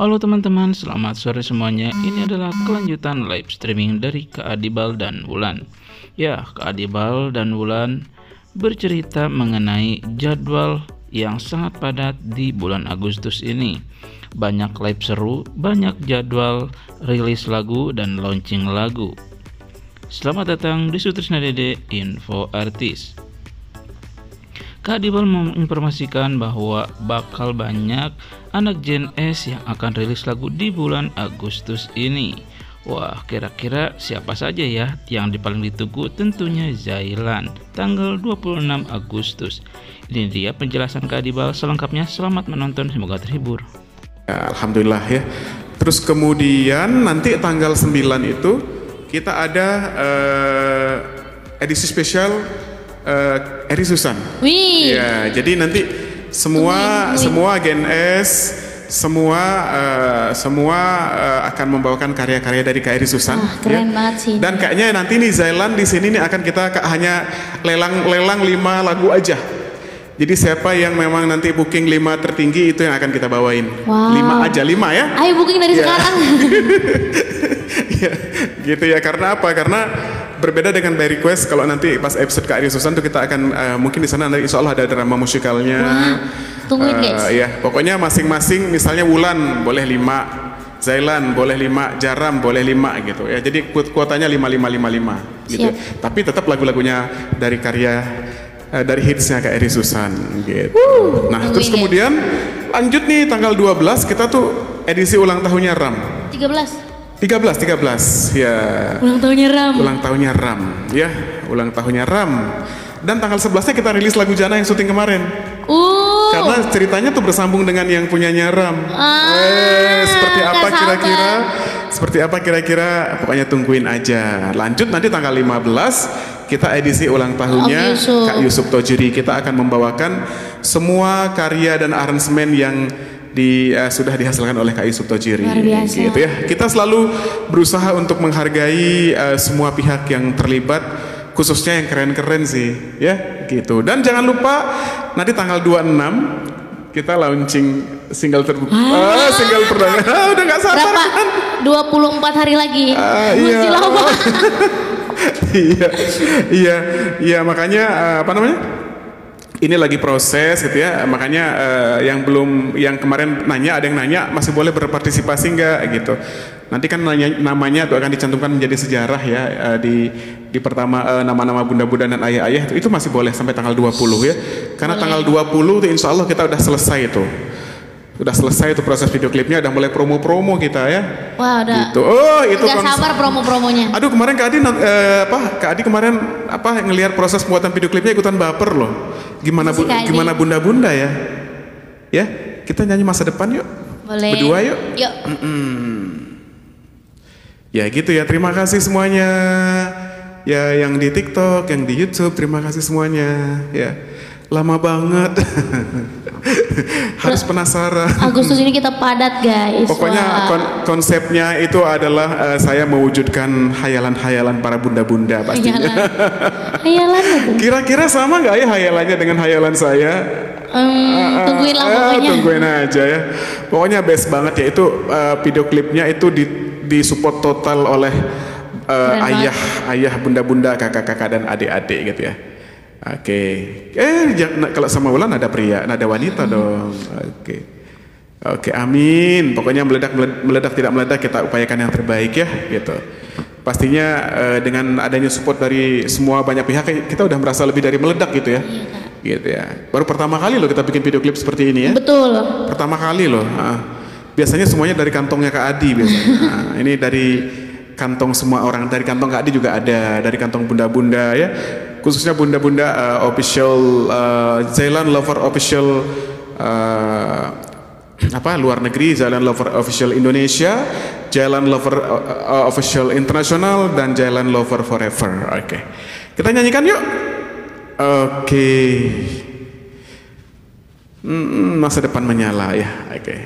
Halo teman-teman, selamat sore semuanya. Ini adalah kelanjutan live streaming dari Kak Adibal dan Wulan. Ya, Kak Adibal dan Wulan bercerita mengenai jadwal yang sangat padat di bulan Agustus ini. Banyak live seru, banyak jadwal rilis lagu dan launching lagu. Selamat datang di Sutrisna Dede Info Artis. Kak Dibal menginformasikan bahwa bakal banyak anak Gen S yang akan rilis lagu di bulan Agustus ini. Wah, kira-kira siapa saja ya yang paling ditunggu? Tentunya Zailan, tanggal 26 Agustus. Ini dia penjelasan Kak Dibal selengkapnya. Selamat menonton, semoga terhibur. Ya, Alhamdulillah ya. Terus kemudian nanti tanggal 9 itu kita ada uh, edisi spesial uh, Eri Susan. Wih. Ya, jadi nanti semua Tungguin, tungguin. semua Gen S semua uh, semua uh, akan membawakan karya-karya dari Kak Eri Susan. Wah, keren banget sih. Dan kayaknya nanti nih Zailan di sini nih akan kita hanya lelang-lelang lima lagu aja. Jadi siapa yang memang nanti booking lima tertinggi itu yang akan kita bawain. Wow. Lima aja, lima ya. Ayo booking dari Iya. sekarang. Iya, gitu ya. Karena apa? Karena berbeda dengan by request. Kalau nanti pas episode Kak Eri Susan tuh kita akan eh, mungkin di sana nanti insya Allah ada drama musikalnya. Wah, tungguin, Eh, guys. Ya, pokoknya masing-masing. Misalnya Wulan boleh lima, Zailan boleh lima, Jaram boleh lima gitu ya. Jadi kuot- kuotanya lima lima lima lima gitu. ya. Siap. Tapi tetap lagu-lagunya dari karya eh, dari hitsnya Kak Eri Susan gitu. nah, tungguin terus kemudian lanjut nih tanggal 12 kita tuh edisi ulang tahunnya Ram. 13. 13 13 ya. Ulang tahunnya Ram. Ulang tahunnya Ram ya, ulang tahunnya Ram. Dan tanggal 11-nya kita rilis lagu Jana yang syuting kemarin. Uh. Karena ceritanya tuh bersambung dengan yang punyanya Ram. Ah, eh, seperti apa kira-kira? Seperti apa kira-kira? Pokoknya tungguin aja. Lanjut nanti tanggal 15 kita edisi ulang tahunnya Yusuf. Kak Yusuf Tojuri. Kita akan membawakan semua karya dan aransemen yang di eh, sudah dihasilkan oleh Kak Yusuf Tojiri. Luar biasa. Gitu ya. Kita selalu berusaha untuk menghargai eh, semua pihak yang terlibat khususnya yang keren-keren sih ya gitu dan jangan lupa nanti tanggal 26 kita launching single terbuka ah, single perdana Ah, udah nggak sabar Berapa? kan 24 hari lagi. Ah, Masih iya. lama. iya iya iya makanya eh, apa namanya ini lagi proses gitu ya makanya eh, yang belum yang kemarin nanya ada yang nanya masih boleh berpartisipasi nggak gitu nanti kan nanya, namanya itu akan dicantumkan menjadi sejarah ya eh, di di pertama eh, nama-nama bunda-bunda dan ayah-ayah itu, itu masih boleh sampai tanggal 20 ya karena Boleh. tanggal 20 itu insya Allah kita udah selesai itu udah selesai itu proses video klipnya udah mulai promo-promo kita ya Wah, udah. gitu oh itu Gak sabar promo-promonya. Aduh kemarin Kak Adi eh, apa Kak Adi kemarin apa ngelihat proses pembuatan video klipnya ikutan baper loh. Gimana bu, gimana bunda-bunda ya? Ya, kita nyanyi masa depan yuk. Boleh. Berdua yuk. Yuk. Ya gitu ya. Terima kasih semuanya. Ya yang di TikTok, yang di YouTube, terima kasih semuanya. Ya. Lama banget. Harus penasaran. Agustus ini kita padat, guys. Pokoknya kon- konsepnya itu adalah eh, saya mewujudkan hayalan-hayalan para bunda-bunda pastinya. Hayalan. Kira-kira sama nggak ya hayalannya dengan hayalan saya? Hmm, tungguin lah Ah, pokoknya. tungguin aja ya. Pokoknya best banget ya itu eh, video klipnya itu di disupport total oleh eh, banget. ayah ayah bunda-bunda kakak-kakak dan adik-adik gitu ya. Oke. Eh jangan- kalau sama Wulan ada pria, ada wanita dong. Oke. Oke, amin. Pokoknya meledak meledak, meledak tidak meledak kita upayakan yang terbaik ya, gitu. Pastinya eh, dengan adanya support dari semua banyak pihak kita udah merasa lebih dari meledak gitu ya. Iya, Kak. Gitu ya. Baru pertama kali loh kita bikin video klip seperti ini ya. Betul. Pertama kali loh. ah. Biasanya semuanya dari kantongnya Kak Adi biasanya. Nah, ini dari kantong semua orang. Dari kantong Kak Adi juga ada. Dari kantong bunda-bunda ya. Khususnya bunda-bunda eh, official eh, Zailan Lover official eh, apa luar negeri Jalan Lover Official Indonesia, Jalan Lover uh, uh, Official Internasional dan Jalan Lover Forever. Oke. Kita nyanyikan yuk. Oke. Hmm, masa depan menyala ya. Oke.